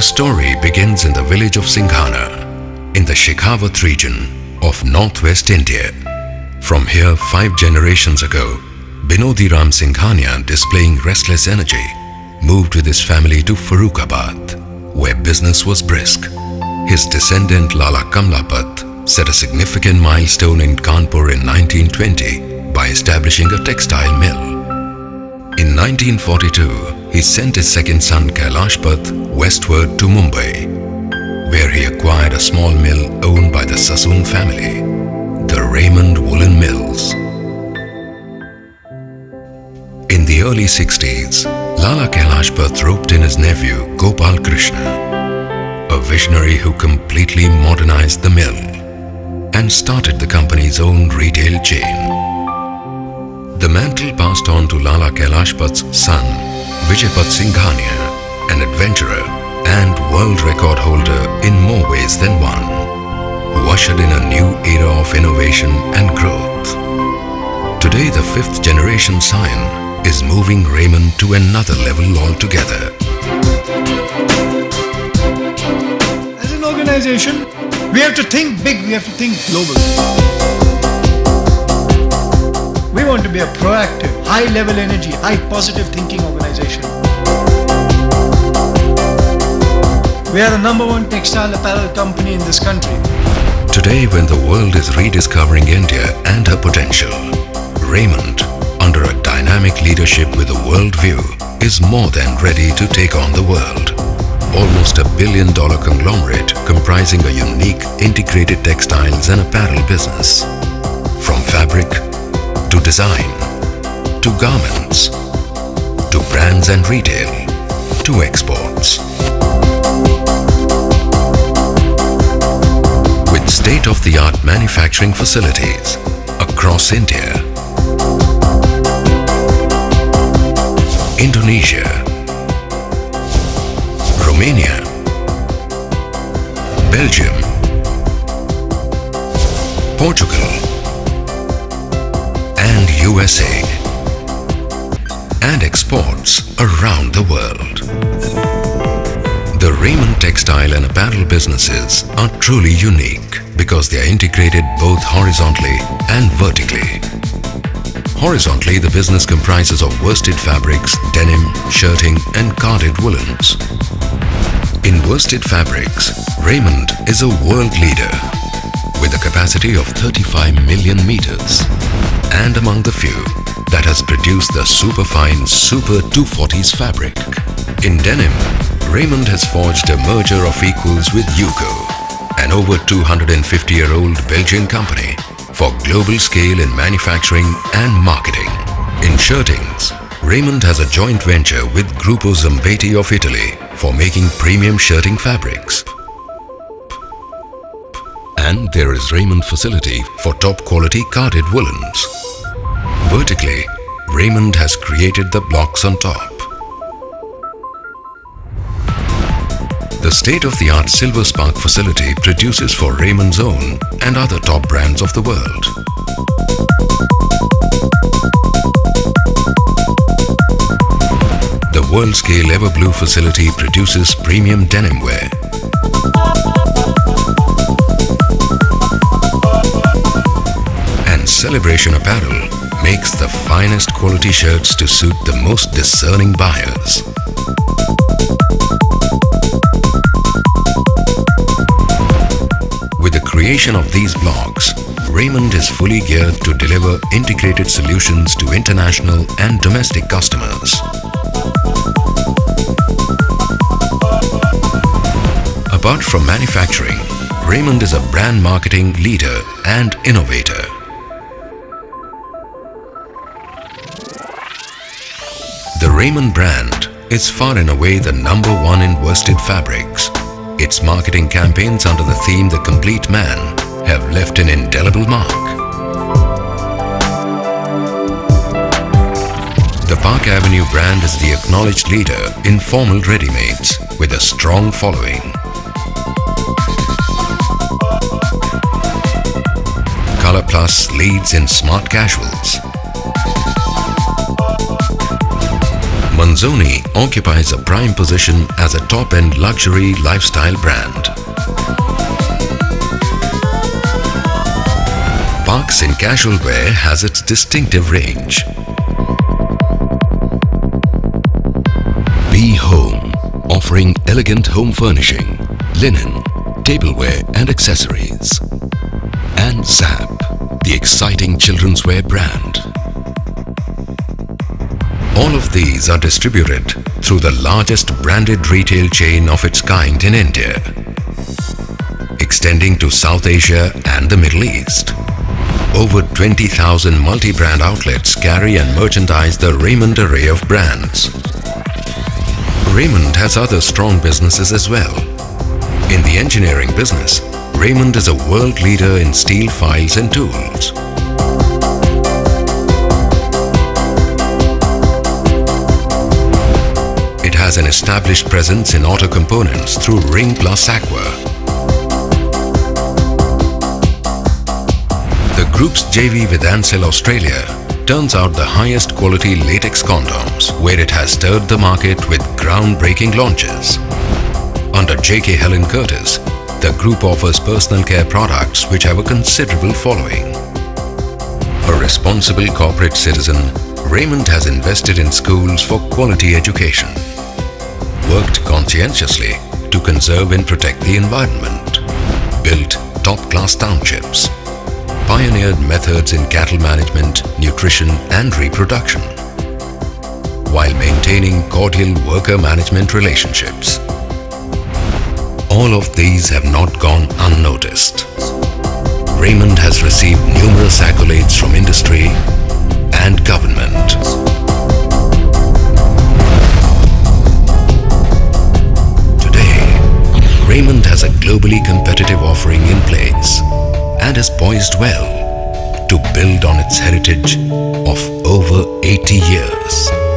story begins in the village of Singhana, in the Shekhawati region of northwest India. From here, five generations ago, Binodi Ram Singhania, displaying restless energy, moved with his family to Farrukhabad, where business was brisk. His descendant Lala Kamlapat set a significant milestone in Kanpur in 1920 by establishing a textile mill. In 1942, he sent his second son Kailashpat westward to Mumbai, where he acquired a small mill owned by the Sassoon family, the Raymond Woolen Mills. In the early 60s, Lala Kailashpat roped in his nephew Gopal Krishna, a visionary who completely modernized the mill and started the company's own retail chain. The mantle passed on to Lala Kailashpat's son, Vijaypat Singhania, an adventurer and world record holder in more ways than one, who ushered in a new era of innovation and growth. Today, the fifth generation scion is moving Raymond to another level altogether. As an organization, we have to think big, we have to think global. We want to be a proactive, high level energy, high positive thinking organization. We are the number one textile apparel company in this country. Today, when the world is rediscovering India and her potential, Raymond, under a dynamic leadership with a world view, is more than ready to take on the world. Almost a billion dollar conglomerate comprising a unique integrated textiles and apparel business. From fabric design, to garments, to brands and retail, to exports. With state-of-the-art manufacturing facilities across India, Indonesia, Romania, Belgium, Portugal, USA, and exports around the world. The Raymond textile and apparel businesses are truly unique because they are integrated both horizontally and vertically. Horizontally, the business comprises of worsted fabrics, denim, shirting, and carded woolens. In worsted fabrics, Raymond is a world leader with a capacity of 35 million meters among the few that has produced the superfine Super 240s fabric. In denim, Raymond has forged a merger of equals with UCO, an over 250-year-old Belgian company for global scale in manufacturing and marketing. In shirtings, Raymond has a joint venture with Gruppo Zambaiti of Italy for making premium shirting fabrics. And there is Raymond facility for top quality carded woolens. Vertically, Raymond has created the blocks on top. The state-of-the-art Silver Spark facility produces for Raymond's own and other top brands of the world. The world-scale Everblue facility produces premium denim wear. And Celebration Apparel makes the finest quality shirts to suit the most discerning buyers. With the creation of these blocks, Raymond is fully geared to deliver integrated solutions to international and domestic customers. Apart from manufacturing, Raymond is a brand marketing leader and innovator. Raymond brand is far and away the number one in worsted fabrics. Its marketing campaigns under the theme The Complete Man have left an indelible mark. The Park Avenue brand is the acknowledged leader in formal ready-mades with a strong following. Color Plus leads in smart casuals. Manzoni occupies a prime position as a top-end luxury lifestyle brand. Parx in Casual Wear has its distinctive range. Be Home, offering elegant home furnishing, linen, tableware and accessories. And Zap, the exciting children's wear brand. All of these are distributed through the largest branded retail chain of its kind in India, extending to South Asia and the Middle East. Over 20,000 multi-brand outlets carry and merchandise the Raymond array of brands. Raymond has other strong businesses as well. In the engineering business, Raymond is a world leader in steel files and tools. Has an established presence in auto components through Ring Plus Aqua. The group's JV with Ansell Australia turns out the highest quality latex condoms where it has stirred the market with groundbreaking launches. Under JK Helene Curtis, the group offers personal care products which have a considerable following. A responsible corporate citizen, Raymond has invested in schools for quality education, worked conscientiously to conserve and protect the environment, built top-class townships, pioneered methods in cattle management, nutrition and reproduction, while maintaining cordial worker management relationships. All of these have not gone unnoticed. Raymond has received numerous accolades from industry and government. Globally competitive offering in place and is poised well to build on its heritage of over 80 years.